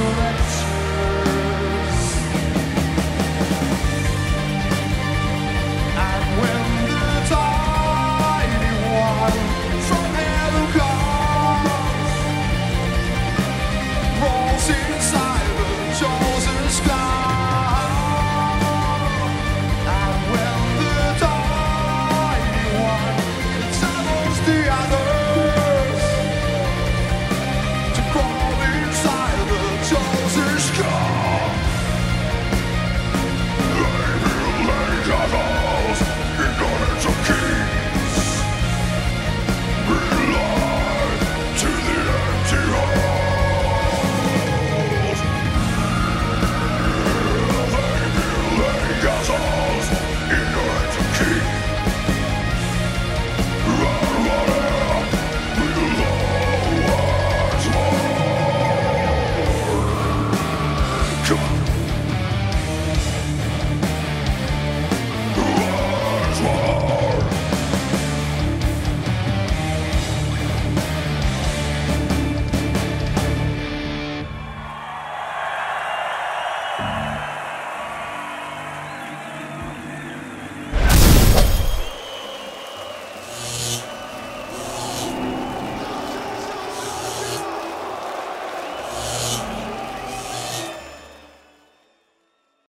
cigarettes